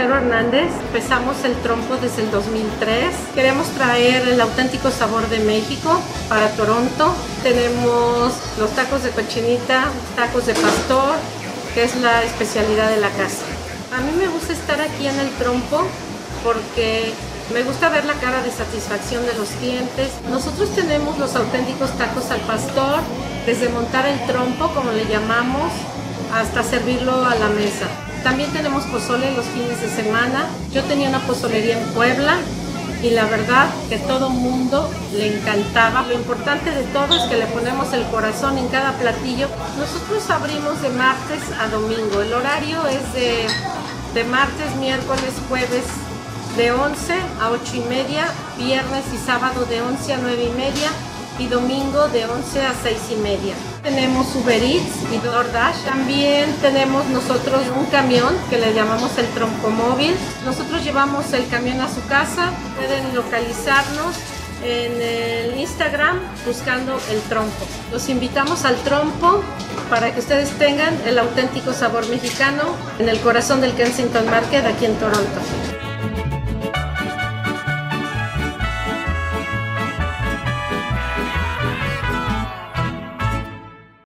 Hernández. Empezamos el trompo desde el 2003. Queremos traer el auténtico sabor de México para Toronto. Tenemos los tacos de cochinita, tacos de pastor, que es la especialidad de la casa. A mí me gusta estar aquí en el trompo porque me gusta ver la cara de satisfacción de los clientes. Nosotros tenemos los auténticos tacos al pastor, desde montar el trompo, como le llamamos, hasta servirlo a la mesa. También tenemos pozole los fines de semana. Yo tenía una pozolería en Puebla y la verdad que todo mundo le encantaba. Lo importante de todo es que le ponemos el corazón en cada platillo. Nosotros abrimos de martes a domingo. El horario es de, de martes, miércoles, jueves de 11 a 8 y media, viernes y sábado de 11 a 9 y media y domingo de 11 a 6 y media. Tenemos Uber Eats y DoorDash. También tenemos nosotros un camión que le llamamos el trompo móvil. Nosotros llevamos el camión a su casa. Pueden localizarnos en el Instagram buscando el trompo. Los invitamos al trompo para que ustedes tengan el auténtico sabor mexicano en el corazón del Kensington Market aquí en Toronto.